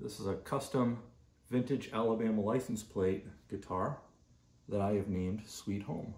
This is a custom vintage Alabama license plate guitar that I have named Sweet Home.